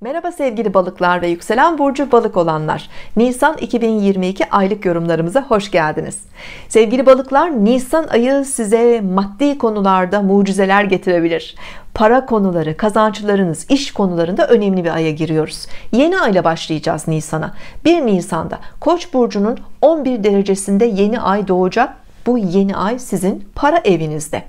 Merhaba sevgili balıklar ve yükselen burcu balık olanlar. Nisan 2022 aylık yorumlarımıza hoş geldiniz. Sevgili balıklar Nisan ayı size maddi konularda mucizeler getirebilir. Para konuları kazançlarınız iş konularında önemli bir aya giriyoruz. Yeni ayla başlayacağız Nisan'a. 1 Nisan'da Koç burcunun 11 derecesinde yeni ay doğacak bu yeni ay sizin para evinizde.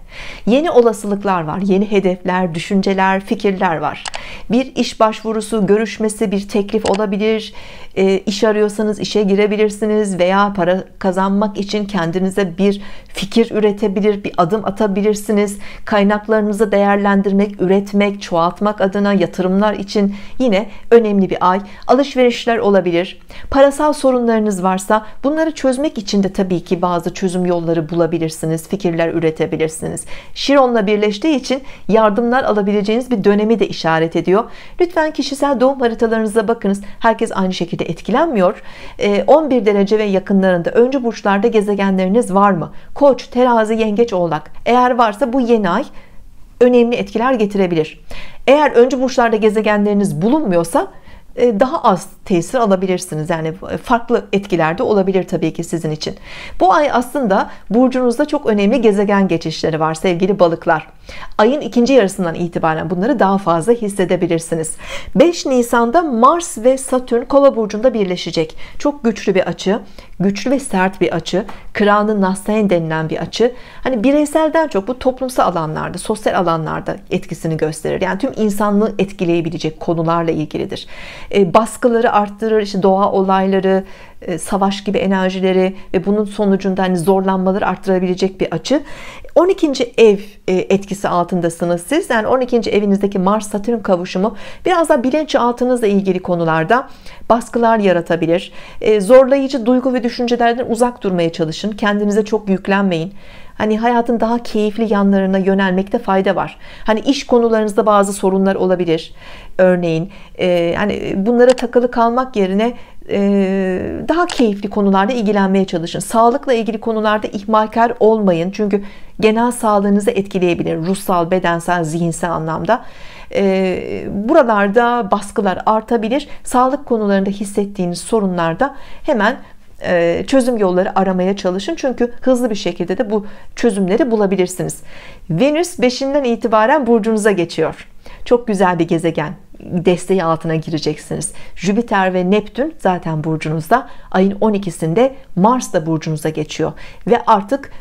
Yeni olasılıklar var yeni hedefler düşünceler fikirler var. Bir iş başvurusu görüşmesi bir teklif olabilir. E, iş arıyorsanız işe girebilirsiniz veya para kazanmak için kendinize bir fikir üretebilir bir adım atabilirsiniz. Kaynaklarınızı değerlendirmek üretmek çoğaltmak adına yatırımlar için yine önemli bir ay. Alışverişler olabilir. Parasal sorunlarınız varsa bunları çözmek için de tabii ki bazı çözüm yolları bulabilirsiniz fikirler üretebilirsiniz. Şiron'la birleştiği için yardımlar alabileceğiniz bir dönemi de işaret ediyor. Lütfen kişisel doğum haritalarınıza bakınız. Herkes aynı şekilde etkilenmiyor. 11 ee, derece ve yakınlarında öncü burçlarda gezegenleriniz var mı? Koç terazi yengeç oğlak. Eğer varsa bu yeni ay önemli etkiler getirebilir. Eğer öncü burçlarda gezegenleriniz bulunmuyorsa daha az tesir alabilirsiniz. Yani farklı etkiler de olabilir tabii ki sizin için. Bu ay aslında burcunuzda çok önemli gezegen geçişleri var sevgili balıklar. Ayın ikinci yarısından itibaren bunları daha fazla hissedebilirsiniz. 5 Nisan'da Mars ve Satürn kova burcunda birleşecek. Çok güçlü bir açı güçlü ve sert bir açı kranı nasten denilen bir açı. Hani bireyselden çok bu toplumsal alanlarda sosyal alanlarda etkisini gösterir. Yani tüm insanlığı etkileyebilecek konularla ilgilidir. e, baskıları arttırır işte doğa olayları e, savaş gibi enerjileri ve bunun sonucunda hani zorlanmaları arttırabilecek bir açı 12. ev e, etkisi altındasınız siz yani 12. evinizdeki Mars Satürn kavuşumu biraz da bilinçaltınızla ilgili konularda baskılar yaratabilir e, zorlayıcı duygu ve düşüncelerden uzak durmaya çalışın kendinize çok yüklenmeyin hani hayatın daha keyifli yanlarına yönelmekte fayda var. Hani iş konularınızda bazı sorunlar olabilir. Örneğin e, hani bunlara takılı kalmak yerine e, daha keyifli konularda ilgilenmeye çalışın. Sağlıkla ilgili konularda ihmalkar olmayın. Çünkü genel sağlığınızı etkileyebilir ruhsal bedensel zihinsel anlamda. E, buralarda baskılar artabilir. Sağlık konularında hissettiğiniz sorunlarda hemen çözüm yolları aramaya çalışın. Çünkü hızlı bir şekilde de bu çözümleri bulabilirsiniz. Venüs 5'inden itibaren burcunuza geçiyor. Çok güzel bir gezegen. Desteği altına gireceksiniz. Jüpiter ve Neptün zaten burcunuzda. Ayın 12'sinde Mars da burcunuza geçiyor. Ve artık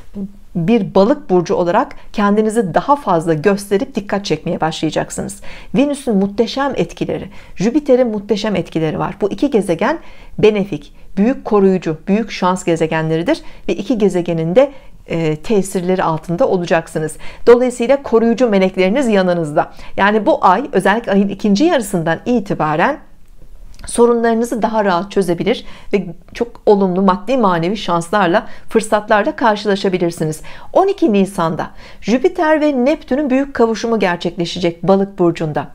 bir balık burcu olarak kendinizi daha fazla gösterip dikkat çekmeye başlayacaksınız. Venüs'ün muhteşem etkileri Jüpiter'in muhteşem etkileri var. Bu iki gezegen benefik büyük koruyucu büyük şans gezegenleridir ve iki gezegenin de e, tesirleri altında olacaksınız. Dolayısıyla koruyucu melekleriniz yanınızda. Yani bu ay özellikle ayın ikinci yarısından itibaren sorunlarınızı daha rahat çözebilir ve çok olumlu maddi manevi şanslarla fırsatlarla karşılaşabilirsiniz. 12 Nisan'da Jüpiter ve Neptün'ün büyük kavuşumu gerçekleşecek balık burcunda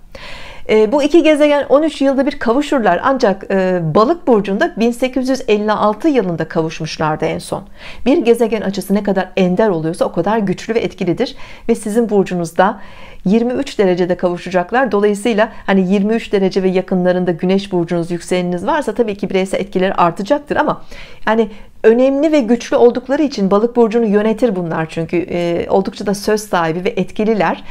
e, bu iki gezegen 13 yılda bir kavuşurlar. Ancak e, balık burcunda 1856 yılında kavuşmuşlardı en son. Bir gezegen açısı ne kadar ender oluyorsa o kadar güçlü ve etkilidir. Ve sizin burcunuzda 23 derecede kavuşacaklar. Dolayısıyla hani 23 derece ve yakınlarında güneş burcunuz yükseleniniz varsa tabii ki bireysel etkileri artacaktır. Ama yani önemli ve güçlü oldukları için balık burcunu yönetir bunlar. Çünkü e, oldukça da söz sahibi ve etkililer.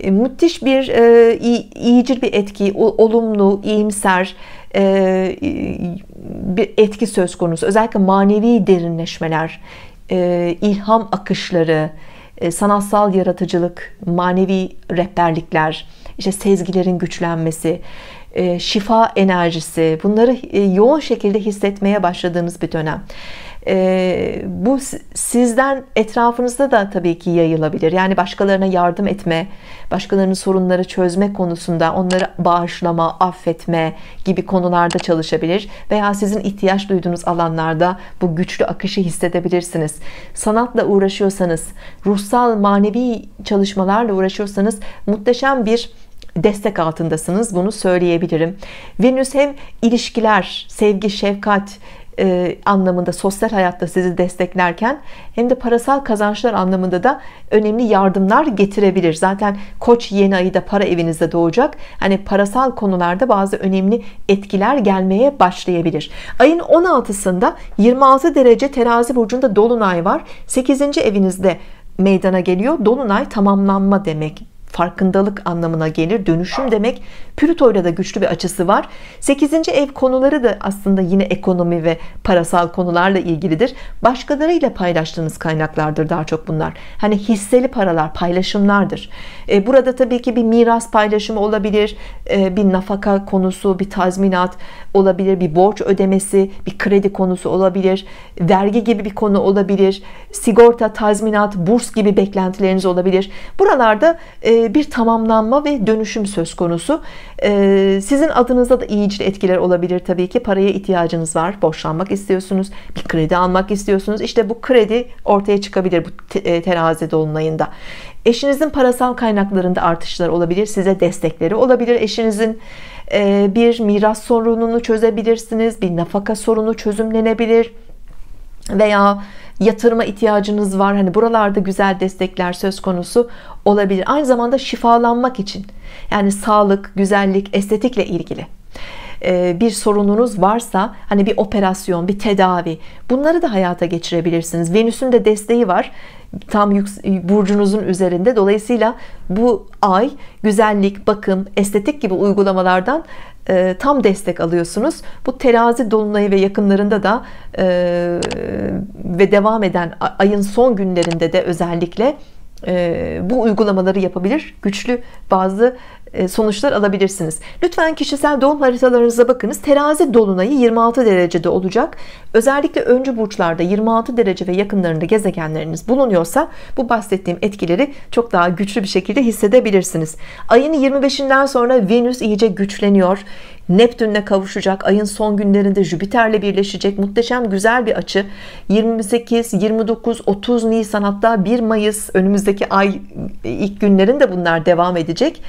E, müthiş bir e, iyicil bir etki olumlu iyimser e, bir etki söz konusu. Özellikle manevi derinleşmeler e, ilham akışları e, sanatsal yaratıcılık manevi rehberlikler işte sezgilerin güçlenmesi e, şifa enerjisi bunları e, yoğun şekilde hissetmeye başladığınız bir dönem e, bu sizden etrafınızda da tabii ki yayılabilir. Yani başkalarına yardım etme başkalarının sorunları çözme konusunda onları bağışlama affetme gibi konularda çalışabilir veya sizin ihtiyaç duyduğunuz alanlarda bu güçlü akışı hissedebilirsiniz. Sanatla uğraşıyorsanız ruhsal manevi çalışmalarla uğraşıyorsanız muhteşem bir destek altındasınız. Bunu söyleyebilirim. Venüs hem ilişkiler sevgi şefkat e, anlamında sosyal hayatta sizi desteklerken hem de parasal kazançlar anlamında da önemli yardımlar getirebilir. Zaten Koç yeni ayı da para evinizde doğacak. Hani parasal konularda bazı önemli etkiler gelmeye başlayabilir. Ayın 16'sında 26 derece terazi burcunda dolunay var. 8. evinizde meydana geliyor. Dolunay tamamlanma demek farkındalık anlamına gelir. Dönüşüm demek. Plüto ile de güçlü bir açısı var. 8. ev konuları da aslında yine ekonomi ve parasal konularla ilgilidir. Başkalarıyla paylaştığınız kaynaklardır daha çok bunlar. Hani hisseli paralar, paylaşımlardır. E, burada tabii ki bir miras paylaşımı olabilir. E, bir nafaka konusu, bir tazminat olabilir. Bir borç ödemesi, bir kredi konusu olabilir. Vergi gibi bir konu olabilir. Sigorta, tazminat, burs gibi beklentileriniz olabilir. Buralarda e, bir tamamlanma ve dönüşüm söz konusu. Ee, sizin adınıza da iyicil etkiler olabilir tabii ki. Paraya ihtiyacınız var borçlanmak istiyorsunuz bir kredi almak istiyorsunuz. İşte bu kredi ortaya çıkabilir bu e, terazi dolunayında. Eşinizin parasal kaynaklarında artışlar olabilir size destekleri olabilir. Eşinizin e, bir miras sorununu çözebilirsiniz bir nafaka sorunu çözümlenebilir veya yatırıma ihtiyacınız var. Hani buralarda güzel destekler söz konusu olabilir. Aynı zamanda şifalanmak için. Yani sağlık güzellik estetikle ilgili bir sorununuz varsa hani bir operasyon bir tedavi bunları da hayata geçirebilirsiniz. Venüs'ün de desteği var. Tam burcunuzun üzerinde. Dolayısıyla bu ay güzellik bakım estetik gibi uygulamalardan e, tam destek alıyorsunuz. Bu terazi dolunayı ve yakınlarında da e, ve devam eden ayın son günlerinde de özellikle e, bu uygulamaları yapabilir. Güçlü bazı e, sonuçlar alabilirsiniz. Lütfen kişisel doğum haritalarınıza bakınız. Terazi dolunayı 26 derecede olacak. Özellikle öncü burçlarda 26 derece ve yakınlarında gezegenleriniz bulunuyorsa bu bahsettiğim etkileri çok daha güçlü bir şekilde hissedebilirsiniz. Ayın 25'inden sonra Venüs iyice güçleniyor. Neptünle kavuşacak. Ayın son günlerinde Jüpiter'le birleşecek. Muhteşem güzel bir açı. 28 29 30 Nisan hatta 1 Mayıs önümüzdeki ay ilk günlerinde bunlar devam edecek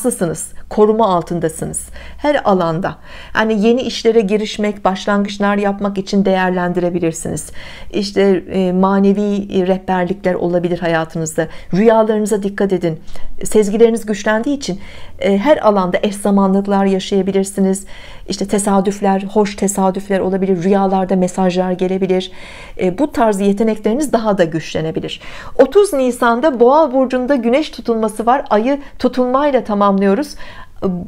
şanslısınız koruma altındasınız. Her alanda. Yani yeni işlere girişmek başlangıçlar yapmak için değerlendirebilirsiniz. İşte e, manevi rehberlikler olabilir hayatınızda. Rüyalarınıza dikkat edin. Sezgileriniz güçlendiği için e, her alanda eş zamanlıklar yaşayabilirsiniz. İşte tesadüfler hoş tesadüfler olabilir rüyalarda mesajlar gelebilir. E, bu tarz yetenekleriniz daha da güçlenebilir. 30 Nisan'da boğa burcunda güneş tutulması var. Ayı tutulmayla tamamlıyoruz.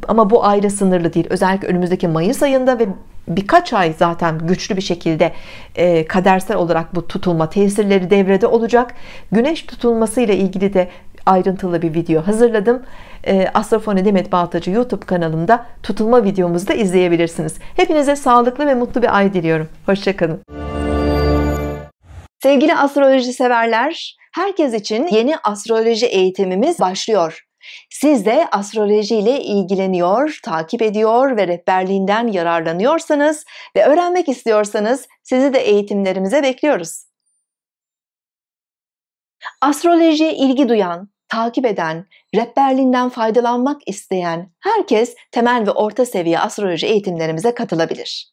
Ama bu ayla sınırlı değil. Özellikle önümüzdeki Mayıs ayında ve birkaç ay zaten güçlü bir şekilde e, kadersel olarak bu tutulma tesirleri devrede olacak. Güneş tutulması ile ilgili de ayrıntılı bir video hazırladım. E, Astrofoni Demet Baltacı YouTube kanalımda tutulma videomuzu da izleyebilirsiniz. Hepinize sağlıklı ve mutlu bir ay diliyorum. Hoşçakalın. Sevgili astroloji severler herkes için yeni astroloji eğitimimiz başlıyor siz de astroloji ile ilgileniyor, takip ediyor ve rehberliğinden yararlanıyorsanız ve öğrenmek istiyorsanız sizi de eğitimlerimize bekliyoruz. Astrolojiye ilgi duyan, takip eden, rehberliğinden faydalanmak isteyen herkes temel ve orta seviye astroloji eğitimlerimize katılabilir.